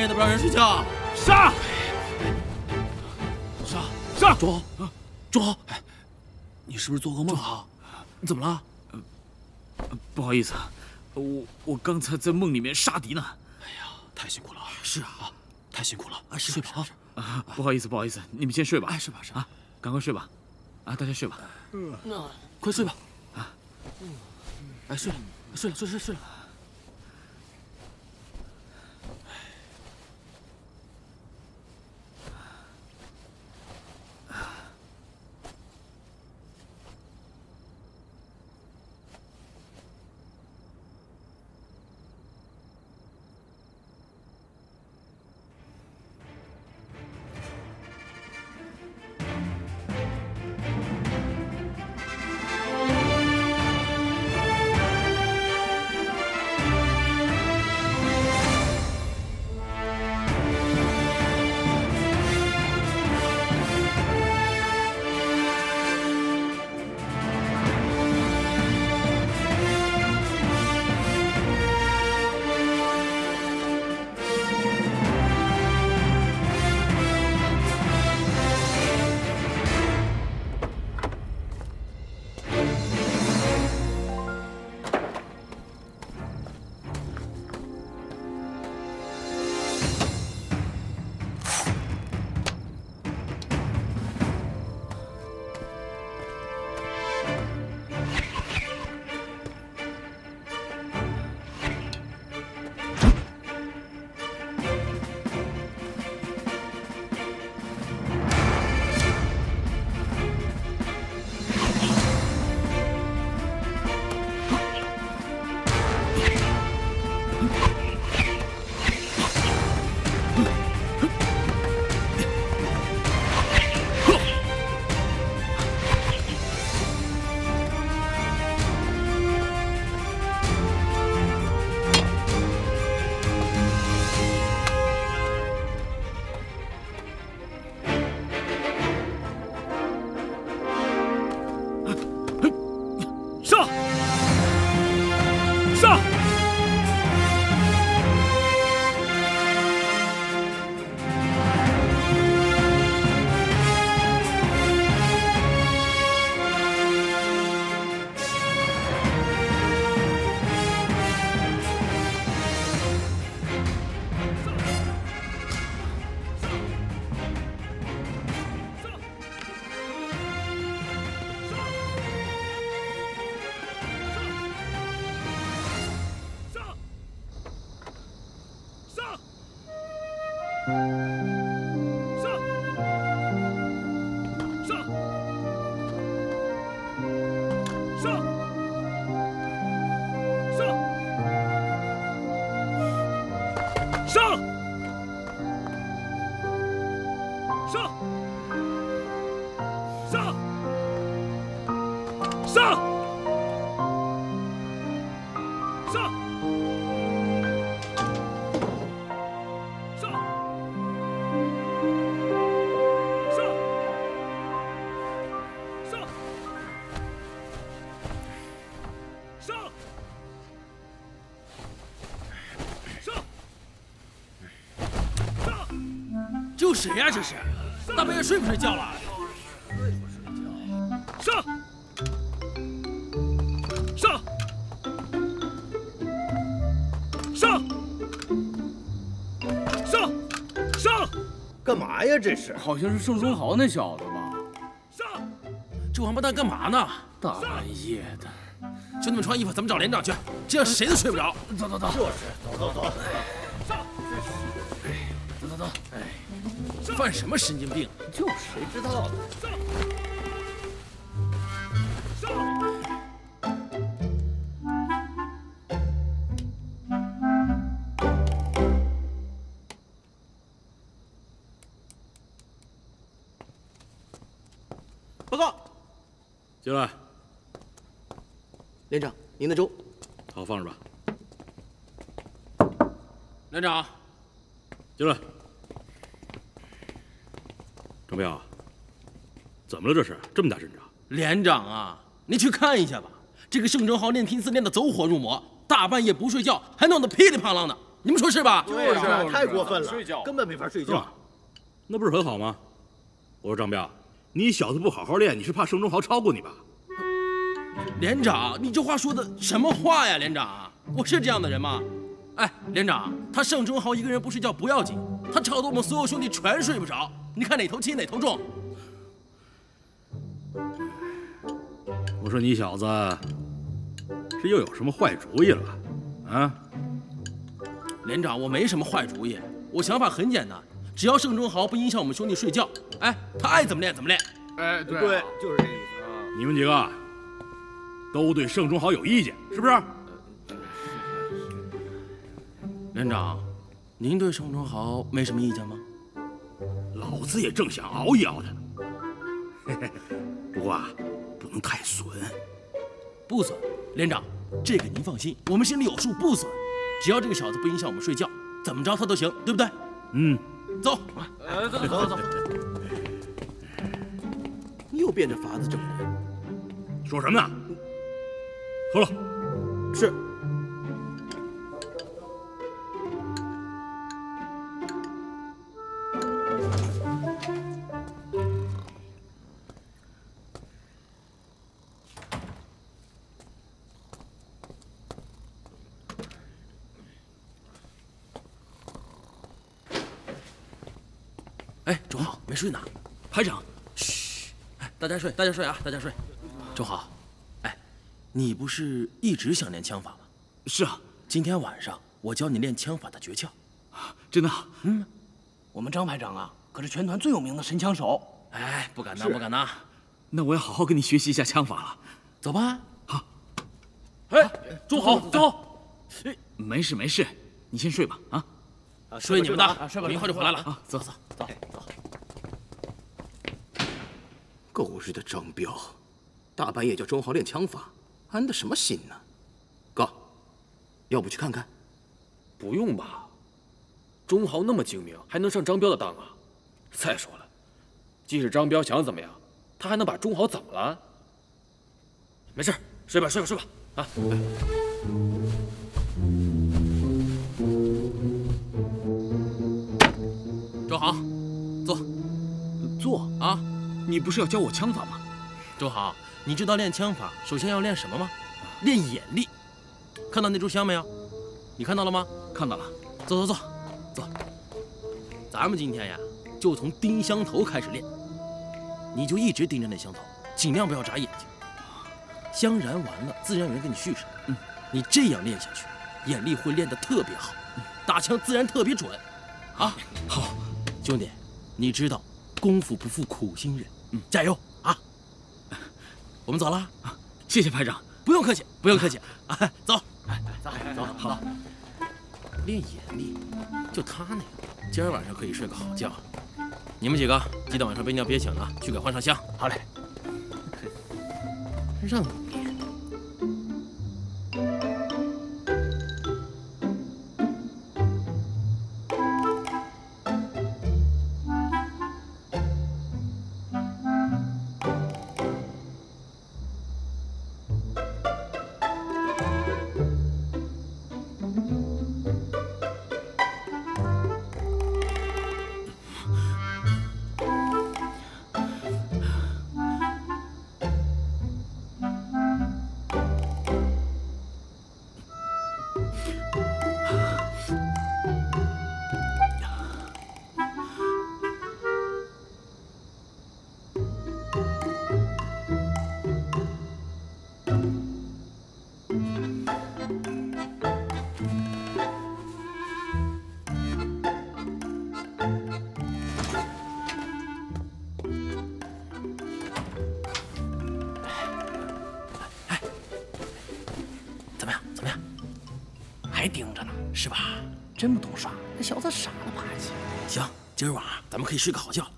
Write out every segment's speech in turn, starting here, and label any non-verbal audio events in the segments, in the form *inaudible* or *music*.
半夜的不让人睡觉。杀！杀！杀！卓豪，卓豪，你是不是做噩梦？好，你怎么了？不好意思，我我刚才在梦里面杀敌呢。哎呀，太辛苦了。是啊，太辛苦了。啊，睡吧啊。啊，不好意思，不好意思，你们先睡吧。哎，睡吧，睡吧。啊，赶快睡吧。啊，大家睡吧。嗯，那快睡吧。啊，哎，睡了，睡了，睡睡睡了。谁呀？这是，大半夜睡不睡觉了？上！上！上！上！上！干嘛呀？这是好像是盛忠豪那小子吧？上！这王八蛋干嘛呢？大半夜的，兄弟们穿衣服，咱们找连长去，这样谁都睡不着。走走走，就是，走走走。走犯什么神经病？就是，谁知道呢？报告，进来。连长，您的粥。好，放着吧。连长，进来。张彪，怎么了？这是这么大阵仗？连长啊，你去看一下吧。这个盛正豪练拼刺练得走火入魔，大半夜不睡觉，还弄得噼里啪啦的。你们说是吧？对啊，太过分了，睡觉根本没法睡觉。？那不是很好吗？我说张彪，你小子不好好练，你是怕盛中豪超过你吧？连长，你这话说的什么话呀？连长，我是这样的人吗？哎，连长，他盛正豪一个人不睡觉不要紧，他吵得我们所有兄弟全睡不着。你看哪头轻哪头重？我说你小子是又有什么坏主意了？啊？连长，我没什么坏主意，我想法很简单，只要盛忠豪不影响我们兄弟睡觉，哎，他爱怎么练怎么练。哎，对对，就是这个意思啊。你们几个都对盛忠豪有意见，是不是？连长，您对盛忠豪没什么意见吗？老子也正想熬一熬他呢。*laughs* 不过啊，不能太损。不损，连长，这个您放心，我们心里有数，不损。只要这个小子不影响我们睡觉，怎么着他都行，对不对？嗯，走。哎，走走走走。你又变着法子整人。说什么呢？喝了。是。没睡呢。排长，哎，大家睡，大家睡啊，大家睡。周豪，哎，你不是一直想练枪法吗？是啊，今天晚上我教你练枪法的诀窍。真的嗯。我们张排长啊，可是全团最有名的神枪手。哎，不敢当，不敢当。那我要好好跟你学习一下枪法了。走吧。好哎，周豪，周好。哎，没事没事，你先睡吧。啊睡你们的，啊睡吧我一会儿就回来了。啊，走走。走走。狗日的张彪，大半夜叫钟豪练枪法，安的什么心呢？哥，要不去看看？不用吧，钟豪那么精明，还能上张彪的当啊？再说了，即使张彪想怎么样，他还能把钟豪怎么了？没事，睡吧，睡吧，睡吧，啊！周豪，坐。坐。啊，你不是要教我枪法吗？周豪，你知道练枪法首先要练什么吗？练眼力。看到那炷香没有？你看到了吗？看到了。走走走，走。咱们今天呀，就从盯香头开始练。你就一直盯着那香头，尽量不要眨眼睛。香燃完了，自然有人给你续上。嗯，你这样练下去，眼力会练得特别好，打枪自然特别准。啊，好，兄弟，你知道功夫不负苦心人，嗯，加油啊！我们走了，谢谢排长。不用客气，不用客气啊，走。走走好。练眼力，就他那个，今儿晚上可以睡个好觉。你们几个记得晚上被尿憋醒了，去给换上香。好嘞。让今儿晚上咱们可以睡个好觉。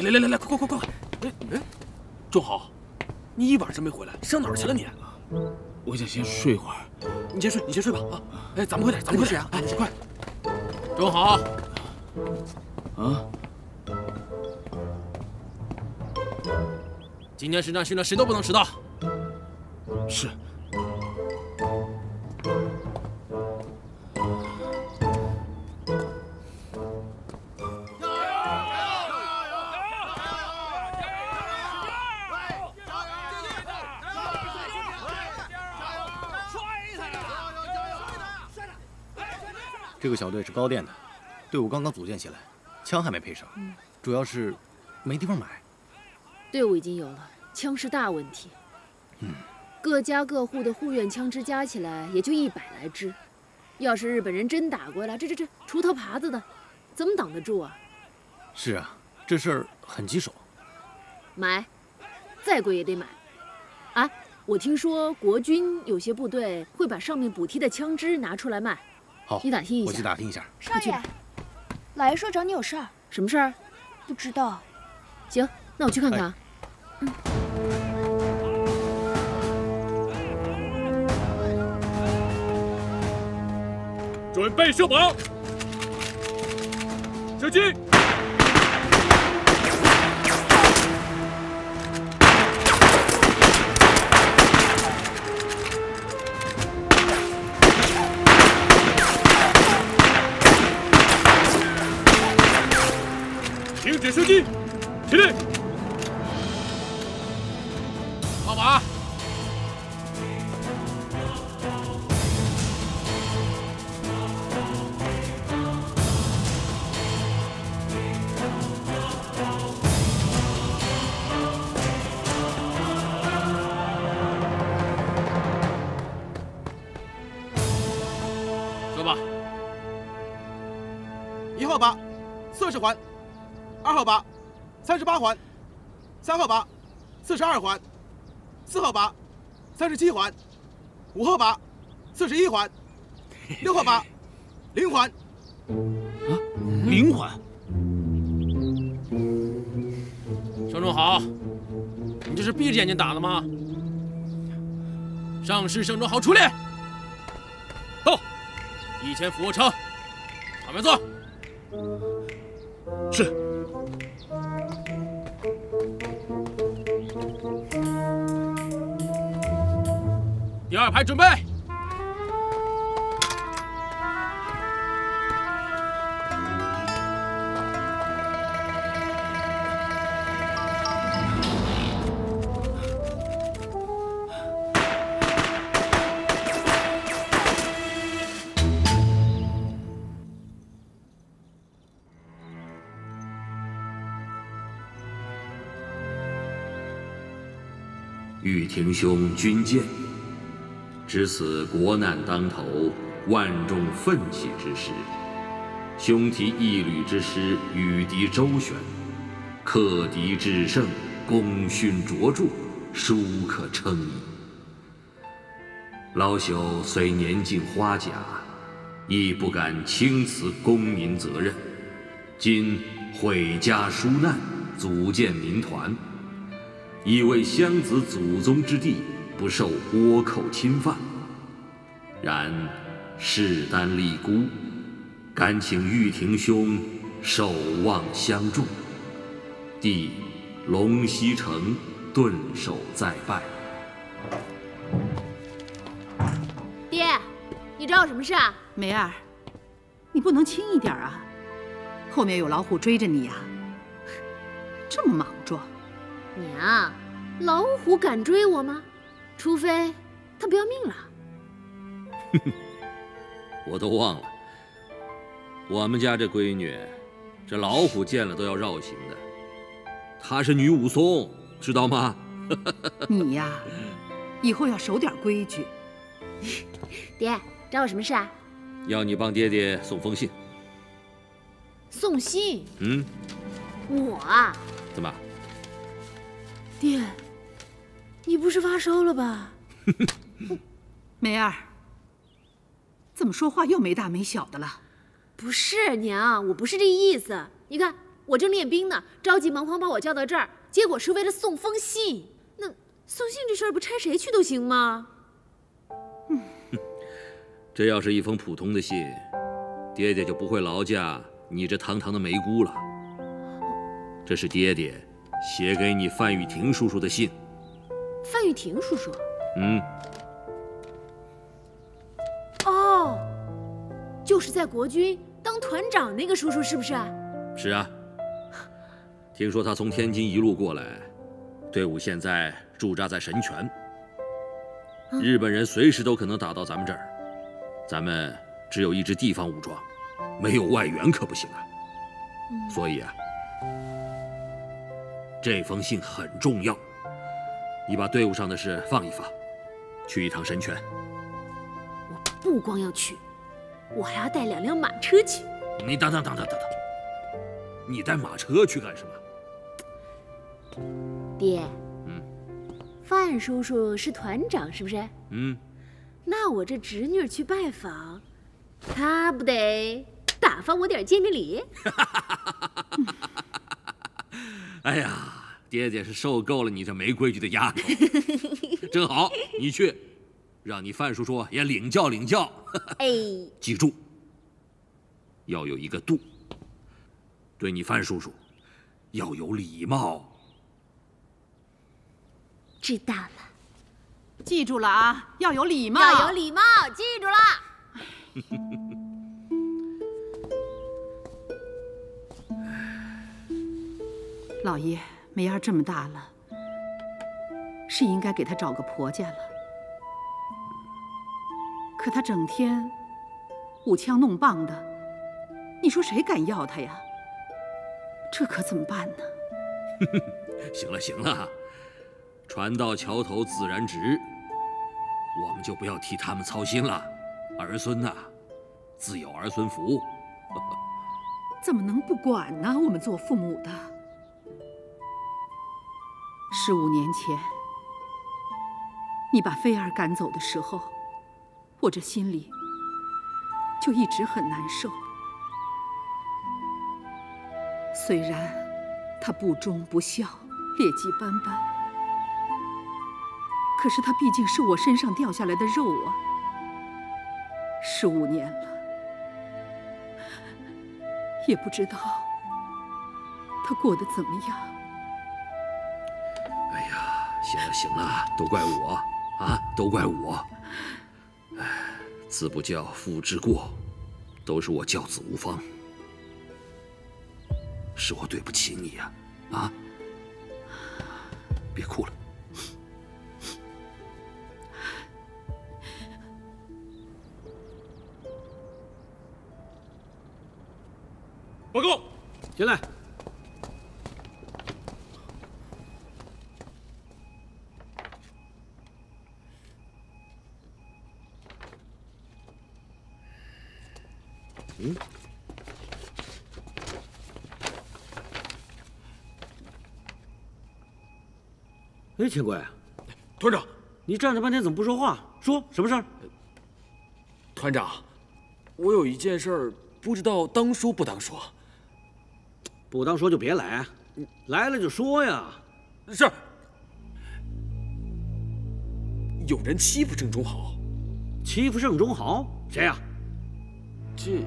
来来来来来，快快快快！哎哎，仲豪，你一晚上没回来，上哪儿去了你？我想先睡会儿。你先睡，你先睡吧啊！哎，咱们快点，咱们快点啊！哎，快！仲豪，啊，今天实战训练谁都不能迟到。队是高店的，队伍刚刚组建起来，枪还没配上，主要是没地方买。队伍已经有了，枪是大问题。嗯，各家各户的护院枪支加起来也就一百来支，要是日本人真打过来，这这这锄头耙子的，怎么挡得住啊？是啊，这事儿很棘手。买，再贵也得买。啊，我听说国军有些部队会把上面补贴的枪支拿出来卖。好，你打听一下。我去打听一下。少爷，老爷说找你有事儿。什么事儿？不知道。行，那我去看看啊。嗯。准备射靶，射击。射击，起立。号码。说吧。一号靶，测试环；二号靶，三十八环；三号靶，四十二环；四号靶，三十七环；五号靶，四十一环；六号靶，零环。啊，零环。郑仲豪，你这是闭着眼睛打的吗？上士盛忠豪出列。到，一前俯卧撑，旁边坐。是。第二排准备。玉廷兄军舰，值此国难当头、万众奋起之时，兄提一旅之师与敌周旋，克敌制胜，功勋卓著，殊可称矣。老朽虽年近花甲，亦不敢轻辞公民责任，今毁家纾难，组建民团。以为襄子祖宗之地不受倭寇侵犯，然势单力孤，敢请玉庭兄守望相助。弟龙溪城顿首再拜。爹，你找我什么事啊？梅儿，你不能轻一点啊，后面有老虎追着你呀、这么莽撞。娘，老虎敢追我吗？除非他不要命了。*laughs* 我都忘了，我们家这闺女，这老虎见了都要绕行的。她是女武松，知道吗？*laughs* 你呀，以后要守点规矩。*laughs* 爹，找我什么事啊？要你帮爹爹送封信。送信？嗯。我啊？怎么？爹，你不是发烧了吧？*laughs* 梅儿，怎么说话又没大没小的了？不是娘，我不是这意思。你看，我正练兵呢，着急忙慌把我叫到这儿，结果是为了送封信。那送信这事儿不差谁去都行吗？嗯，*laughs* 这要是一封普通的信，爹爹就不会劳驾你这堂堂的梅姑了。这是爹爹写给你范雨婷叔叔的信。范玉婷叔叔？嗯。哦，就是在国军当团长那个叔叔，是不是？是啊。听说他从天津一路过来，队伍现在驻扎在神泉。日本人随时都可能打到咱们这儿，咱们只有一支地方武装，没有外援可不行啊。所以啊，这封信很重要，你把队伍上的事放一放，去一趟神泉。我不光要去，我还要带两辆马车去。你等等等等等等，你带马车去干什么？爹。嗯范叔叔是团长，是不是？嗯。那我这侄女去拜访，他不得打发我点见面礼？*laughs* *laughs* 哎呀，爹爹是受够了你这没规矩的丫头。*laughs* 正好，你去，让你范叔叔也领教领教。哎，*laughs* 记住，要有一个度，对你范叔叔要有礼貌。知道了，记住了啊，要有礼貌，要有礼貌，记住了。*laughs* 老爷，梅儿这么大了，是应该给她找个婆家了。可她整天舞枪弄棒的，你说谁敢要她呀？这可怎么办呢？*laughs* 行了行了。船到桥头自然直，我们就不要替他们操心了。儿孙呐，自有儿孙福。*laughs* 怎么能不管呢？我们做父母的，十五年前你把菲儿赶走的时候，我这心里就一直很难受。虽然他不忠不孝，劣迹斑斑。可是他毕竟是我身上掉下来的肉啊！十五年了，也不知道他过得怎么样。哎呀，行了行了，都怪我啊，都怪我！哎，子不教，父之过，都是我教子无方，是我对不起你呀！啊，钱贵，团长，你站着半天怎么不说话？说什么事儿？团长，我有一件事儿，不知道当说不当说。不当说就别来，来了就说呀。是。有人欺负郑忠豪，欺负郑忠豪？谁呀？这……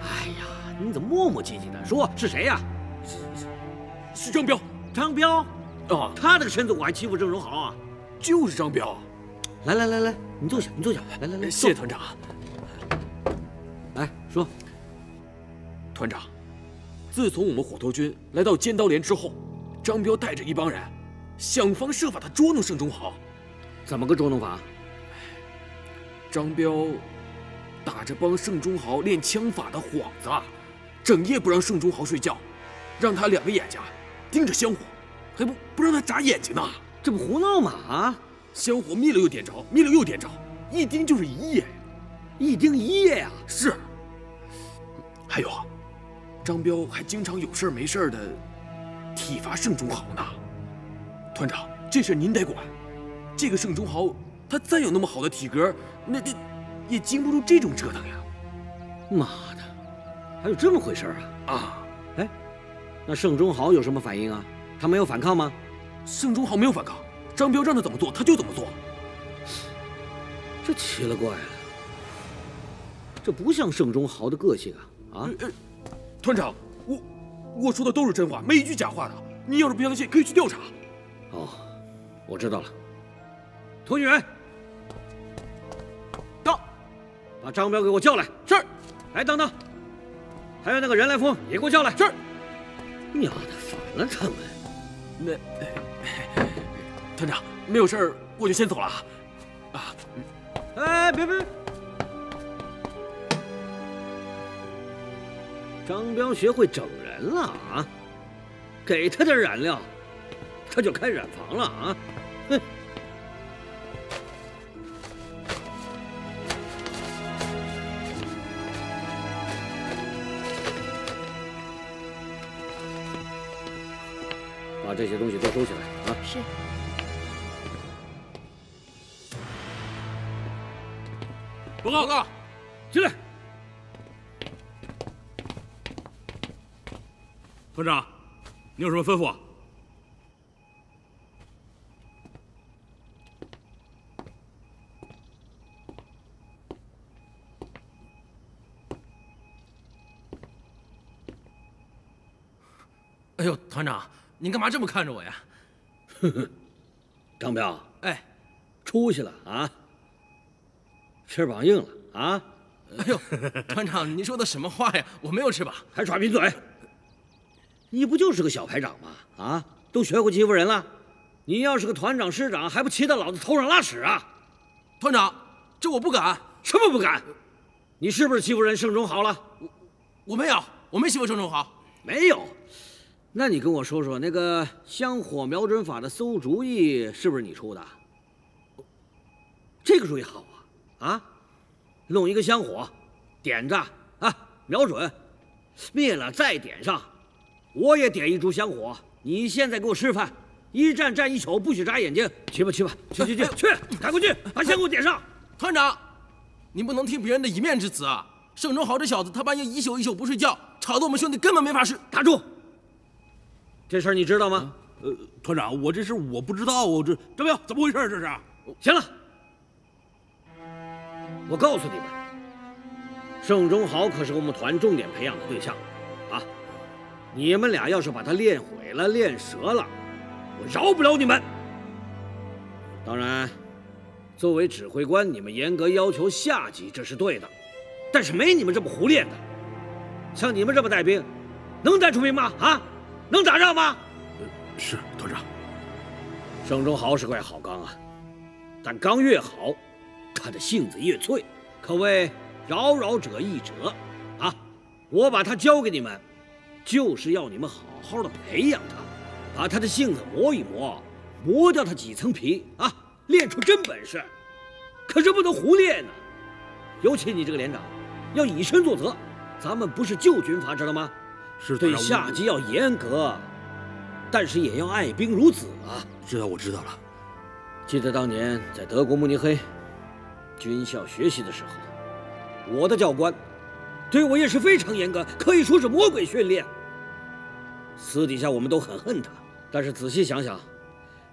哎呀，你怎么磨磨唧唧的？说是谁呀？是是张彪。张彪？哦，他这个身子我还欺负郑荣豪啊？就是张彪。来来来来，你坐下，你坐下。来来来，谢团长。来说。团长，自从我们火头军来到尖刀连之后，张彪带着一帮人，想方设法的捉弄盛忠豪。怎么个捉弄法？张彪打着帮盛忠豪练枪法的幌子，整夜不让盛忠豪睡觉，让他两个眼睛盯着香火，还不不让他眨眼睛呢。这不胡闹吗？啊！香火灭了又点着，灭了又点着，一盯就是一夜，一盯一夜呀！是。还有啊，张彪还经常有事没事的体罚盛忠豪呢。团长，这事您得管。这个盛忠豪，他再有那么好的体格，那那也经不住这种折腾呀。妈的，还有这么回事啊！啊，哎，那盛忠豪有什么反应啊？他没有反抗吗？盛忠豪没有反抗，张彪让他怎么做他就怎么做。这奇了怪了，这不像盛忠豪的个性啊！啊，团长，我我说的都是真话，没一句假话的。你要是不相信，可以去调查。哦，我知道了。通讯员，到，把张彪给我叫来。是。哎，等等，还有那个任来峰也给我叫来。是。娘的，反了他们！那 *coughs* 团长没有事儿我就先走了。啊，哎，别别！张彪学会整人了啊！给他点染料，他就开染房了啊！告，报告，进来。团长，你有什么吩咐？哎呦，团长，您干嘛这么看着我呀？哼哼，张彪，哎，出息了啊！翅膀硬了啊！哎呦，团长，您说的什么话呀？我没有翅膀，还耍贫嘴！你不就是个小排长吗？啊，都学会欺负人了？你要是个团长、师长，还不骑到老子头上拉屎啊？团长，这我不敢。什么不敢？你是不是欺负人盛忠豪了？我我没有，我没欺负盛忠豪。没有？那你跟我说说，那个香火瞄准法的馊主意是不是你出的？这个主意好啊！啊，弄一个香火，点着啊，瞄准，灭了再点上。我也点一株香火，你现在给我示范，一站站一宿，不许眨眼睛。去吧去吧，去去去去，赶快去把香火点上。*laughs* 团长，您不能听别人的一面之词啊！盛忠豪这小子，他半夜一宿一宿不睡觉，吵得我们兄弟根本没法睡。打住！这事儿你知道吗？呃，团长，我这事我不知道，我这张彪怎么回事？这是？行了，我告诉你们，盛忠豪可是我们团重点培养的对象，啊，你们俩要是把他练毁了、练折了，我饶不了你们。当然，作为指挥官，你们严格要求下级，这是对的，但是没你们这么胡练的。像你们这么带兵，能带出兵吗？啊？能打仗吗？是团长。盛忠豪是块好钢啊，但钢越好，他的性子越脆，可谓扰扰者易折啊！我把他交给你们，就是要你们好好的培养他，把他的性子磨一磨，磨掉他几层皮啊，练出真本事。可是不能胡练呢，尤其你这个连长，要以身作则。咱们不是旧军阀，知道吗？是对下级要严格，但是也要爱兵如子啊！知道，我知道了。记得当年在德国慕尼黑军校学习的时候，我的教官对我也是非常严格，可以说是魔鬼训练。私底下我们都很恨他，但是仔细想想，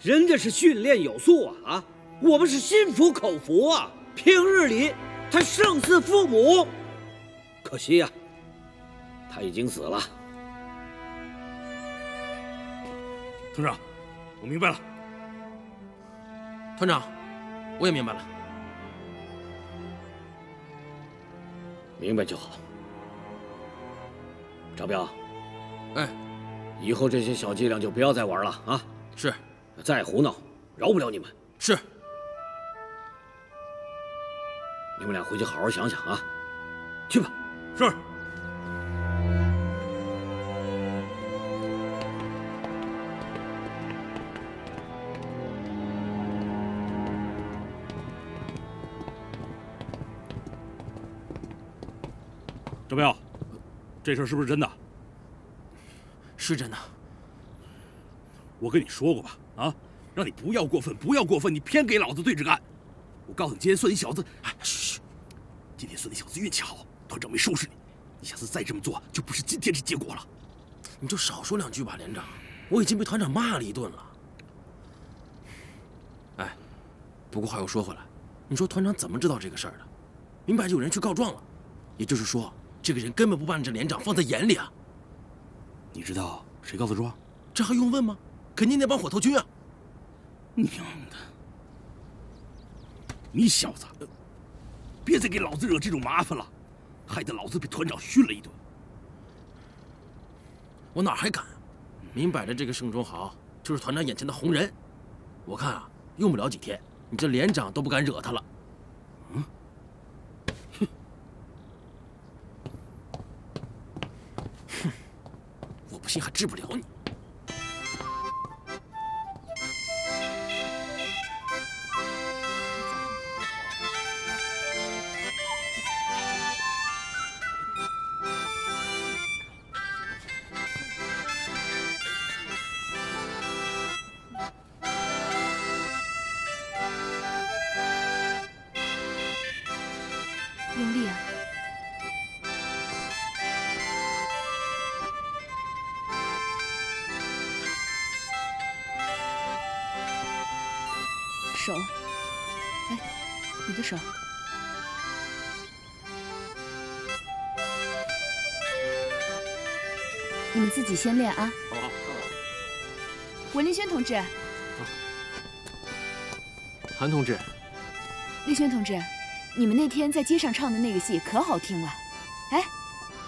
人家是训练有素啊啊！我们是心服口服啊！平日里他胜似父母，可惜呀。他已经死了，团长，我明白了。团长，我也明白了。明白就好。张彪，哎，以后这些小伎俩就不要再玩了啊！是，再胡闹，饶不了你们。是，你们俩回去好好想想啊！去吧。是。张彪，这事儿是不是真的？是真的。我跟你说过吧，啊，让你不要过分，不要过分，你偏给老子对着干。我告诉你，今天算你小子，哎，嘘，今天算你小子运气好，团长没收拾你。你下次再这么做，就不是今天这结果了。你就少说两句吧，连长，我已经被团长骂了一顿了。哎，不过话又说回来，你说团长怎么知道这个事儿的？明摆着有人去告状了，也就是说，这个人根本不把你这连长放在眼里啊。你知道谁告的状？这还用问吗？肯定那帮火头军啊！娘的！你小子，别再给老子惹这种麻烦了，害得老子被团长训了一顿。我哪还敢？明摆着这个盛忠豪就是团长眼前的红人，我看啊，用不了几天，你这连长都不敢惹他了。嗯？哼！哼！我不信还治不了你。手，哎，你的手。你们自己先练啊。好。文立轩同志。韩同志。立轩同志。你们那天在街上唱的那个戏可好听了，哎，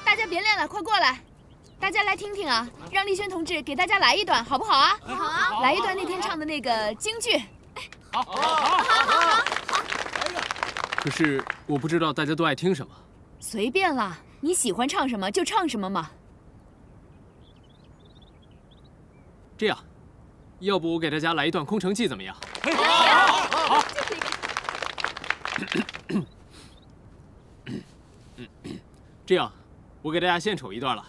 大家别练了，快过来，大家来听听啊！让立轩同志给大家来一段，好不好啊？好啊！来一段那天唱的那个京剧。好，好，好，好，好。可是我不知道大家都爱听什么。随便啦，你喜欢唱什么就唱什么嘛。这样，要不我给大家来一段《空城计》怎么样？好，好，好，好。这样，我给大家献丑一段了。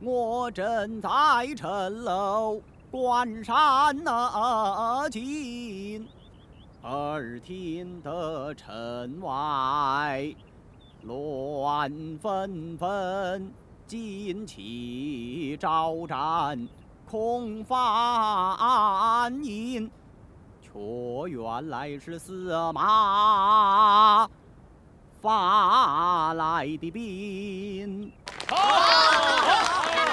我正在城楼关山那紧，耳听得城外乱纷纷，旌旗招展空翻影。却原来是司马发来的兵。好，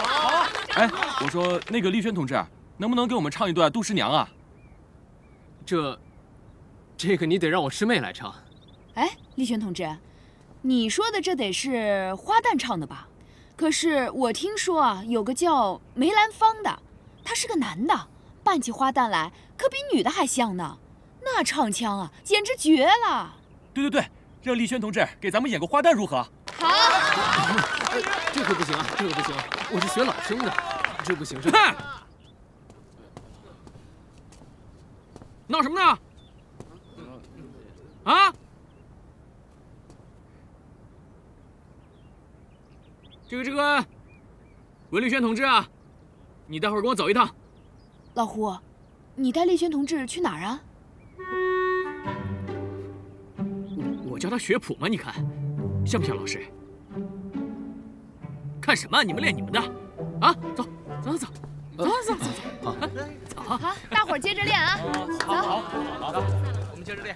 好，哎，我说那个丽轩同志，能不能给我们唱一段《杜十娘》啊？这，这个你得让我师妹来唱。哎，丽轩同志，你说的这得是花旦唱的吧？可是我听说啊，有个叫梅兰芳的，他是个男的。扮起花旦来，可比女的还像呢。那唱腔啊，简直绝了！对对对，让丽轩同志给咱们演个花旦如何？好。这可不行啊，这可不行，我是学老生的，这不行。这闹什么呢？啊？这个这个，文丽轩同志啊，你待会儿跟我走一趟。老胡，你带丽轩同志去哪儿啊？我教他学谱嘛？你看，像不像老师？看什么？你们练你们的，啊，走，走，走，走，走，走，走，好，走，好，大伙儿接着练啊，走，好，好，好的，我们接着练。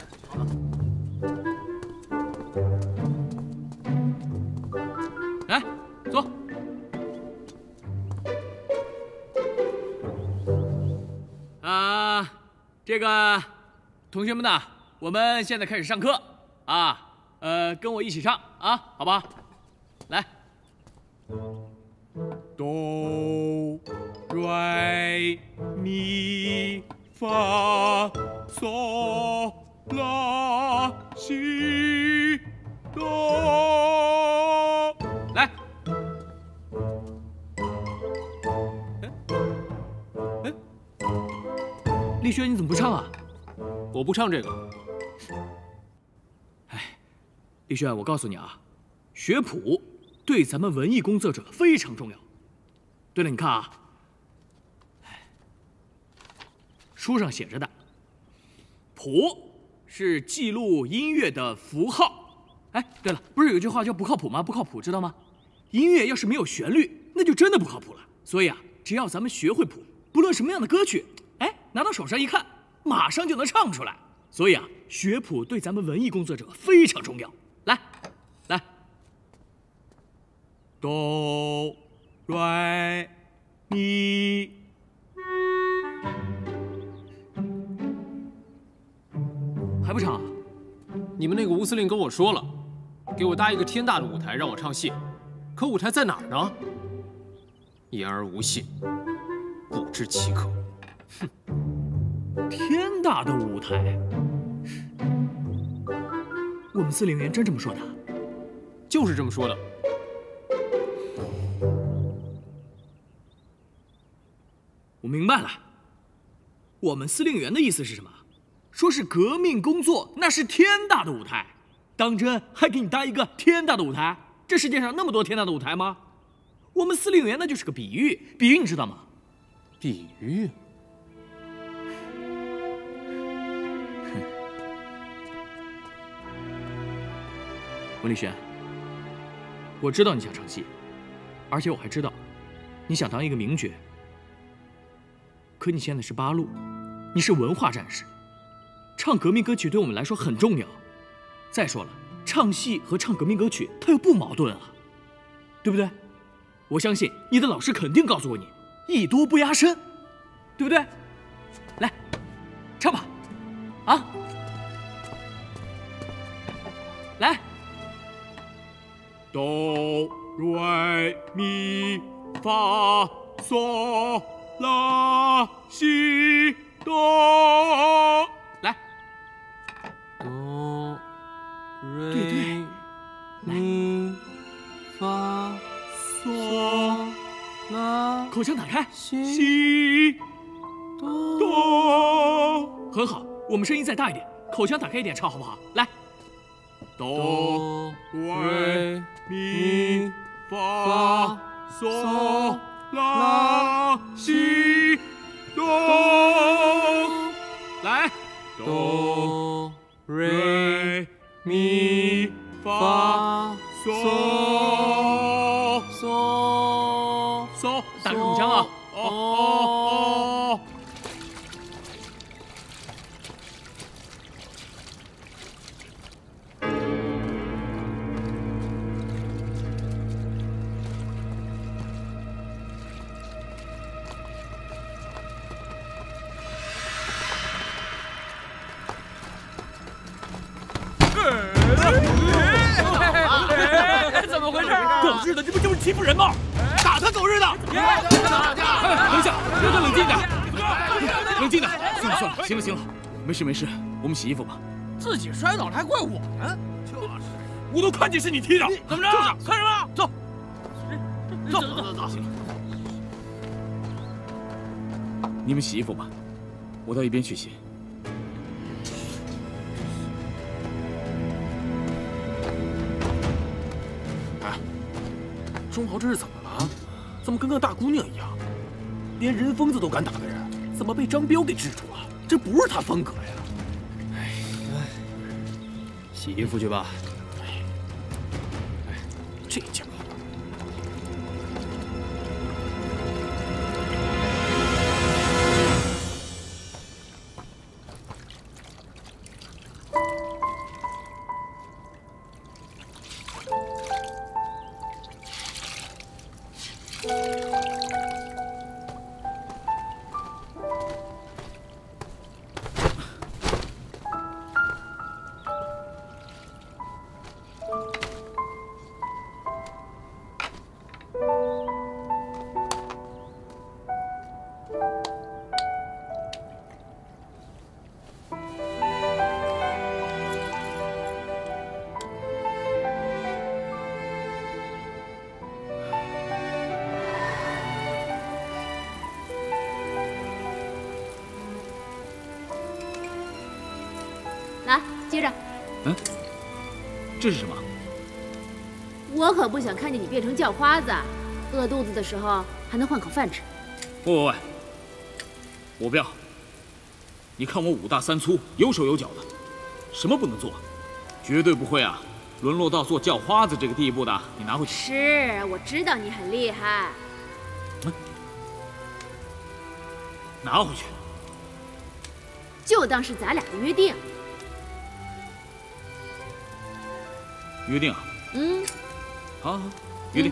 来，坐。啊，这个同学们呢，我们现在开始上课啊，呃，跟我一起唱啊，好吧？来咪发嗦拉西哆。来，哎，丽轩，你怎么不唱啊？我不唱这个。哎，丽轩，我告诉你啊，学谱对咱们文艺工作者非常重要。对了，你看啊，书上写着的，谱是记录音乐的符号。哎，对了，不是有句话叫“不靠谱”吗？不靠谱，知道吗？音乐要是没有旋律，那就真的不靠谱了。所以啊，只要咱们学会谱，不论什么样的歌曲，哎，拿到手上一看，马上就能唱出来。所以啊，学谱对咱们文艺工作者非常重要。来，来，哆来咪，不唱啊？你们那个吴司令跟我说了，给我搭一个天大的舞台让我唱戏，可舞台在哪儿呢？言而无信，不知其可。哼，天大的舞台，我们司令员真这么说的？就是这么说的。我明白了，我们司令员的意思是什么？说是革命工作那是天大的舞台，当真还给你搭一个天大的舞台？这世界上那么多天大的舞台吗？我们司令员那就是个比喻，比喻你知道吗？比喻。文丽轩，我知道你想唱戏，而且我还知道你想当一个名角。可你现在是八路，你是文化战士，唱革命歌曲对我们来说很重要。再说了，唱戏和唱革命歌曲它又不矛盾啊，对不对？我相信你的老师肯定告诉过你，艺多不压身，对不对？来，唱吧，啊，来，哆来咪发嗦。拉西，哆对对，咪发嗦拉，口腔打开，西哆，很好，我们声音再大一点，口腔打开一点唱好不好？来，哆瑞咪发嗦。拉西哆，来，哆瑞咪发。日的，这不就是欺负人吗？打他，狗日的！等一下，让他冷静点，冷静点。算了算了，行了行了，没事没事，我们洗衣服吧。自己摔倒了还怪我们？就是，我都看见是你踢的，怎么着？就是，看什么？走，走走走走。行了，你们洗衣服吧，我到一边去洗。钟豪这是怎么了？怎么跟个大姑娘一样？连人疯子都敢打的人，怎么被张彪给制住了？这不是他风格呀！哎，洗衣服去吧。我可不想看见你变成叫花子，饿肚子的时候还能换口饭吃。喂喂喂，我不要！你看我五大三粗，有手有脚的，什么不能做？绝对不会啊，沦落到做叫花子这个地步的。你拿回去。是，我知道你很厉害。拿回去。就当是咱俩的约定。约定啊？嗯。好，好，约定。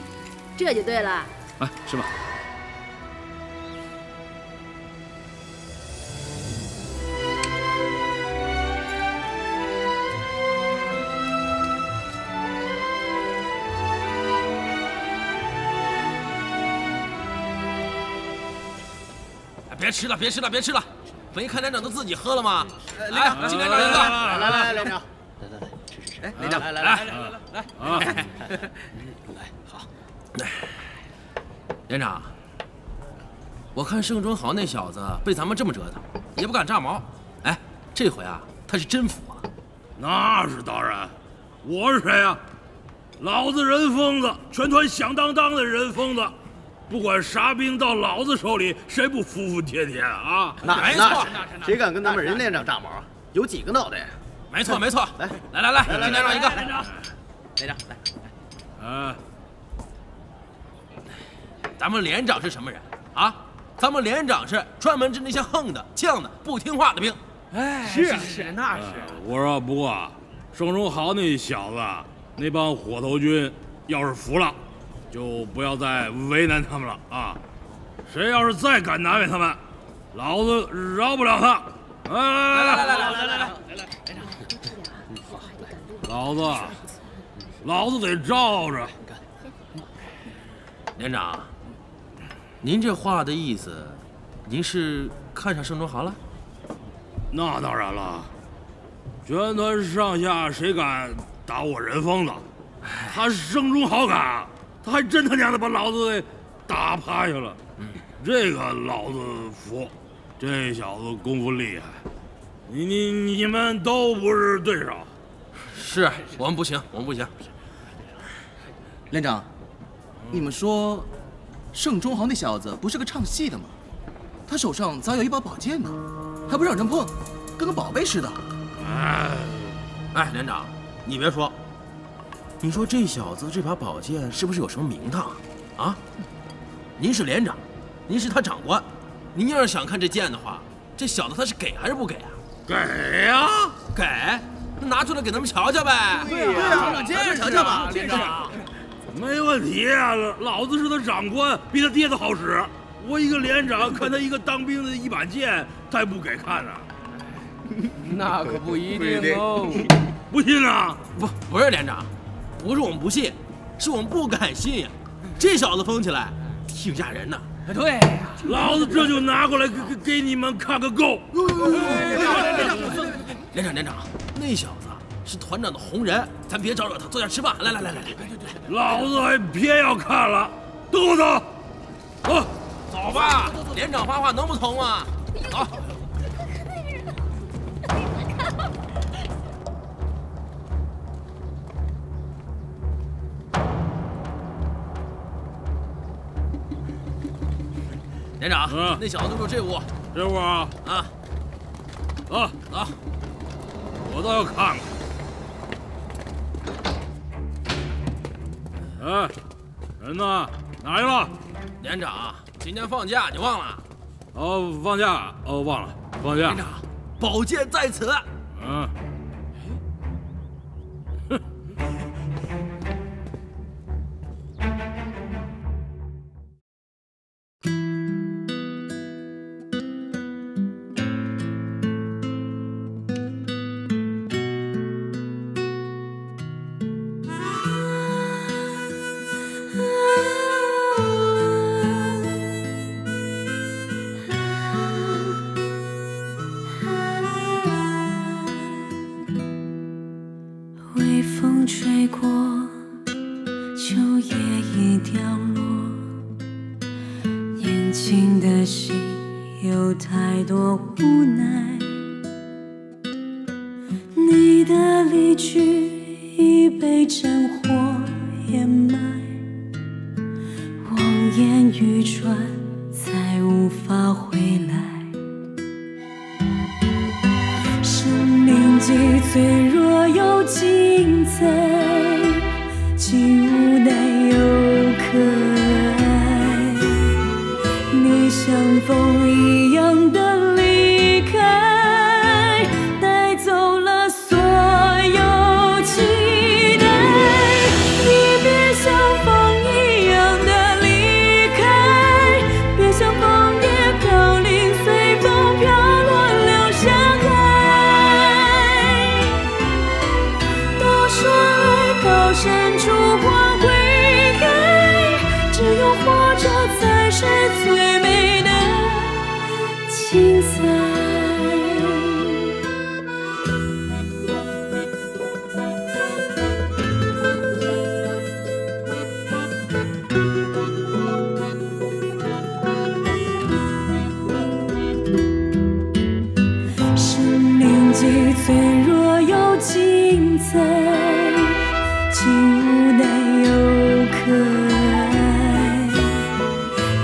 这就对了。来，吃吧。别吃了，别吃了，别吃了！没看连长都自己喝了吗？来，敬连长！来来来，连长，来来来，哎，连长，来来来来来来，啊，来好。来连长，我看盛忠豪那小子被咱们这么折腾，也不敢炸毛。哎，这回啊，他是真服啊！那是当然，我是谁啊？老子人疯子，全团响当当的人疯子。不管啥兵到老子手里，谁不服服帖帖啊？那没错，谁敢跟咱们任连长炸毛？有几个脑袋？没错没错，来来来来，敬连长一个。连长，连长来。啊，咱们连长是什么人啊？咱们连长是专门治那些横的、犟的、不听话的兵。哎，是是那是。我说不过，盛忠豪那小子，那帮火头军，要是服了。就不要再为难他们了啊！谁要是再敢难为他们，老子饶不了他！来来来来来来来来来，连长，老子，老子得罩着。连长，您这话的意思，您是看上盛忠豪了？那当然了，全团上下谁敢打我人疯子，他盛忠豪敢。他还真他娘的把老子给打趴下了，这个老子服，这小子功夫厉害，你你你们都不是对手，是我们不行，我们不行。连长，你们说，盛忠豪那小子不是个唱戏的吗？他手上咋有一把宝剑呢？还不让人碰，跟个宝贝似的。哎，哎，连长，你别说。你说这小子这把宝剑是不是有什么名堂啊？啊！您是连长，您是他长官，您要是想看这剑的话，这小子他是给还是不给啊？给呀，给，那拿出来给他们瞧瞧呗。对呀，长见识瞧瞧吧，连长。没问题啊，老子是他长官，比他爹都好使。我一个连长，看他一个当兵的一把剑，他也不给看呢。*laughs* 那可不一定哦。*laughs* 不信啊？不，不是连长。不是我们不信，是我们不敢信呀！这小子疯起来，挺吓人的。对呀，老子这就拿过来给给给你们看个够。连长连长，那小子是团长的红人，咱别招惹他，坐下吃饭。来来来来来，老子还偏要看了，跟我走，走走吧。连长发话能不疼吗？走。连长，那小子就住这屋，这屋啊啊，走走，我倒要看看。哎，人呢？哪去了？连长，今天放假，你忘了？哦，放假，哦，忘了，放假。连长，宝剑在此。嗯。的离去已被战火掩埋。望眼欲穿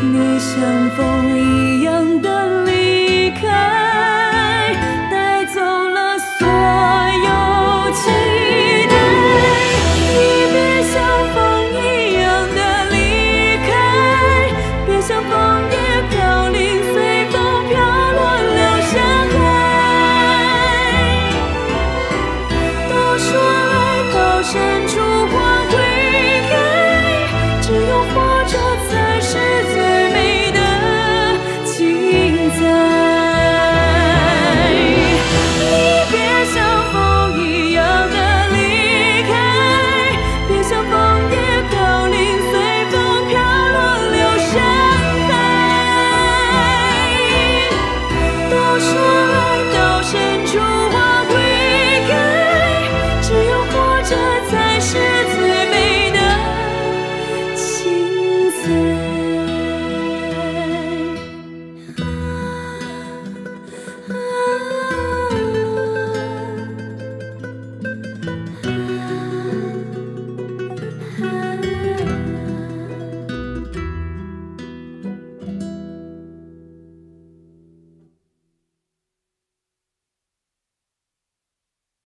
你像风一样的离开。